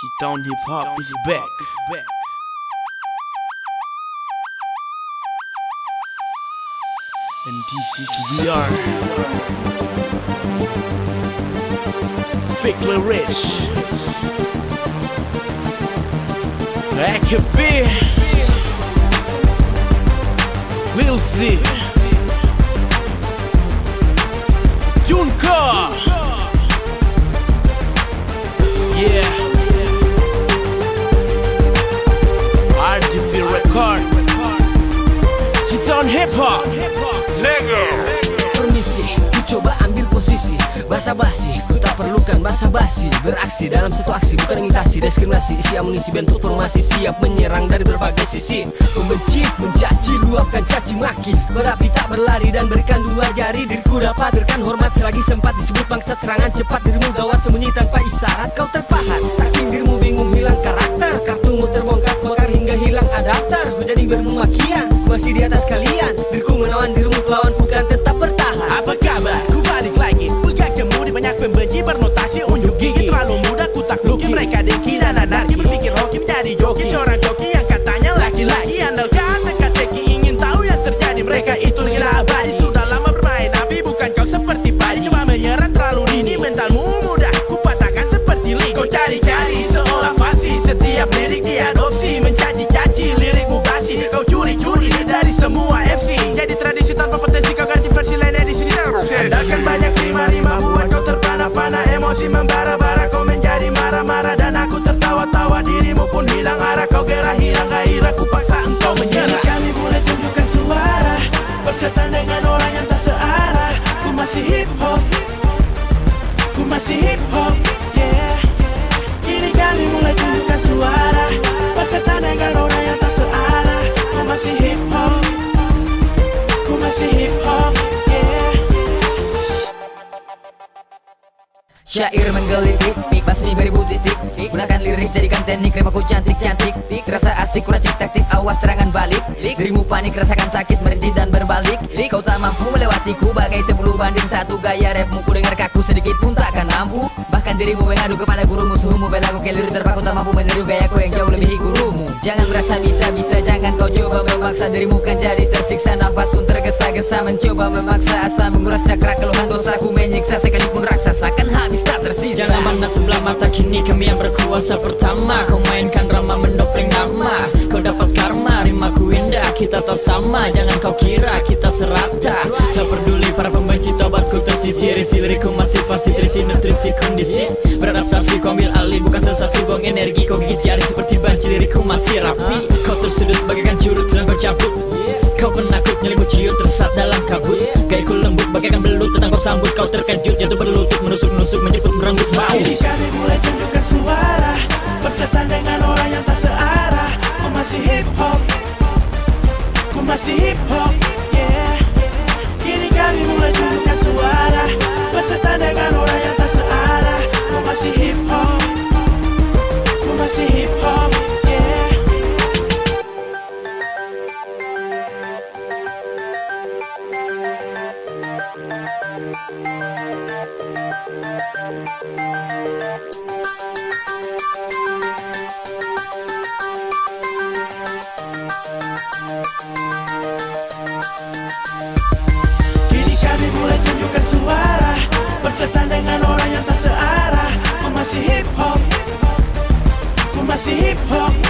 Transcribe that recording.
G-Town Hip Hop is back. And this is we are Fakely Rich. AKB Lil Z Hip Hop. Lego. Permisi, ku coba ambil posisi. Basa basi, ku tak perlukan basa basi Beraksi dalam satu aksi, bukan imitasi. Diskriminasi, isi amunisi, bentuk formasi. Siap menyerang dari berbagai sisi. Membenci, mencaci, luapkan caci maki. Berapi tak berlari dan berikan dua jari. Diriku dapat berikan hormat selagi sempat disebut bangsa serangan Cepat dirimu gawat sembunyi tanpa isyarat. Kau terpahat, saking y yo. Masih hip hop yeah. Kini kami mulai tunjukkan suara. Bersetan dengan orang yang tak searah. Ku masih hip hop. Ku masih hip hop yeah. Syair menggelitik, basmi beribu titik Gunakan lirik jadikan teknik rimaku cantik-cantik Terasa asik kuracik taktik awas serangan balik Dirimu panik rasakan sakit merintih dan berbalik Kau tak mampu melewatiku satu Gaya rapmu ku dengar kaku sedikit pun takkan mampu. Bahkan dirimu mengadu kepada guru musuhmu Belaku keliru terpaku tak mampu meniru gayaku yang jauh lebih gurumu. Jangan merasa bisa-bisa jangan kau coba memaksa Dirimu kan jadi tersiksa. Nafas pun tergesa-gesa Mencoba memaksa asa menguras cakra keluhan dosaku menyiksa Sekalipun raksasa kan habis tak tersisa. Jangan pandang sebelah mata kini kami yang berkuasa pertama. Kau mainkan drama mendopleng nama. Kau dapat karma rimaku indah kita tak sama. Jangan kau kira kita serata. Tak peduli para pembenci tobatku tersisir Isi liriku masih fasih terisi nutrisi kondisi. Beradaptasi kau ambil alih bukan sensasi Buang energi. Kau gigit jari seperti banci liriku masih rapi. Kau tersudut bagaikan curut dan kau cabut. Kau penakut nyelimu ciut tersat dalam kabut. Gayaku lembut bagaikan belut tentang kau sambut. Kau terkejut jatuh berlutut menusuk-nusuk menjemput merenggut bau. Kini kami mulai tunjukkan suara Bersetan dengan orang yang tak searah. Ku masih hip hop Ku masih hip hop yeah. Kini kami mulai tunjukkan Bersetan dengan orang yang tak searah. Ku masih hip hop. Ku masih hip hop